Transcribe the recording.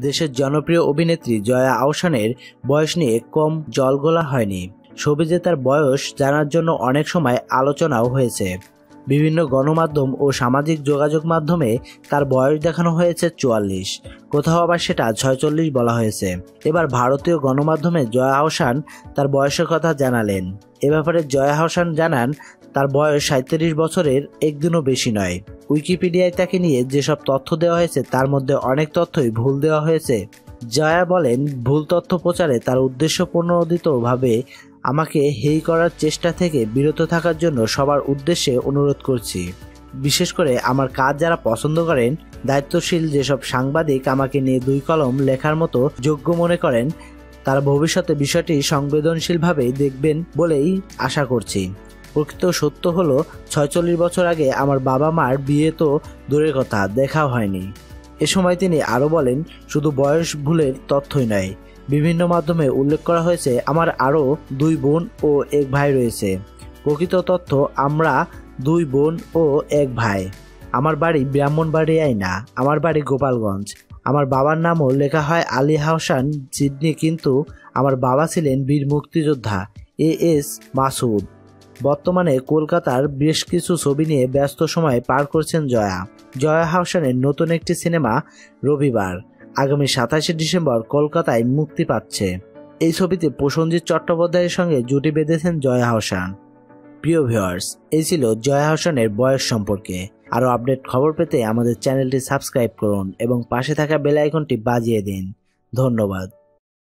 দেশের জনপ্রিয় অভিনেত্রী জয়া আহসানের বয়স নিয়ে কম জলগোলা হয়নি। ছবিতে তার বয়স জানার জন্য অনেক সময় আলোচনাও হয়েছে। বিভিন্ন গণমাধ্যম ও সামাজিক যোগাযোগ মাধ্যমে তার বয়স দেখানো হয়েছে চুয়াল্লিশ। কোথাও আবার সেটা ছয়চল্লিশ বলা হয়েছে। এবার ভারতীয় গণমাধ্যমে জয়া আহসান তার বয়সের কথা জানালেন। এ ব্যাপারে জয়া আহসান জানান তার বয়স সাঁত্রিশ বছরের একদিনও বেশি নয়। উইকিপিডিয়ায় তাকে নিয়ে যেসব তথ্য দেওয়া হয়েছে, তার মধ্যে অনেক তথ্যই ভুল দেওয়া হয়েছে। জয়া বলেন, ভুল তথ্য প্রচারে তার উদ্দেশ্য প্রণোদিতভাবে আমাকে হেই করার চেষ্টা থেকে বিরত থাকার জন্য সবার উদ্দেশ্যে অনুরোধ করছি। বিশেষ করে আমার কাজ যারা পছন্দ করেন, দায়িত্বশীল যেসব সাংবাদিক আমাকে নিয়ে দুই কলম লেখার মতো যোগ্য মনে করেন, তারা ভবিষ্যতে বিষয়টি সংবেদনশীলভাবে দেখবেন বলেই আশা করছি। প্রকৃত সত্য হলো, ছয়চল্লিশ বছর আগে আমার বাবা মার বিয়ে তো দূরের কথা, দেখাও হয়নি। এ সময় তিনি আরও বলেন, শুধু বয়স ভুলের তথ্যই নয় বিভিন্ন মাধ্যমে উল্লেখ করা হয়েছে, আমার আরও দুই বোন ও এক ভাই রয়েছে। প্রকৃত তথ্য, আমরা দুই বোন ও এক ভাই। আমার বাড়ি ব্রাহ্মণবাড়িয়ায় না, আমার বাড়ি গোপালগঞ্জ। আমার বাবার নামও লেখা হয় আলী হাসান সিডনি কিন্তু আমার বাবা ছিলেন বীর মুক্তিযোদ্ধা, এ এস মাসুদ। বর্তমানে কলকাতার বেশ কিছু ছবি নিয়ে ব্যস্ত সময় পার করছেন জয়া। জয়া হাসানের নতুন একটি সিনেমা, রবিবার, আগামী সাতাশে ডিসেম্বর কলকাতায় মুক্তি পাচ্ছে। এই ছবিতে প্রসঞ্জিৎ চট্টোপাধ্যায়ের সঙ্গে জুটি বেঁধেছেন জয়া হাসান প্রিয় ভিউয়ার্স, এই ছিল জয়া হাসানের বয়স সম্পর্কে। আরও আপডেট খবর পেতে আমাদের চ্যানেলটি সাবস্ক্রাইব করুন এবং পাশে থাকা বেল আইকনটি বাজিয়ে দিন। ধন্যবাদ।